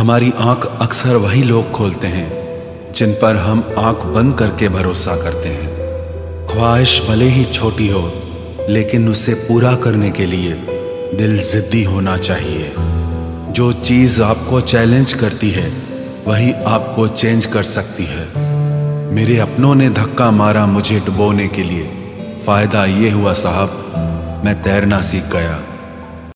हमारी आँख अक्सर वही लोग खोलते हैं, जिन पर हम आँख बंद करके भरोसा करते हैं। ख्वाहिश भले ही छोटी हो, लेकिन उसे पूरा करने के लिए दिल जिद्दी होना चाहिए। जो चीज़ आपको चैलेंज करती है वही आपको चेंज कर सकती है। मेरे अपनों ने धक्का मारा मुझे डुबोने के लिए। फ़ायदा ये हुआ साहब, मैं तैरना सीख गया।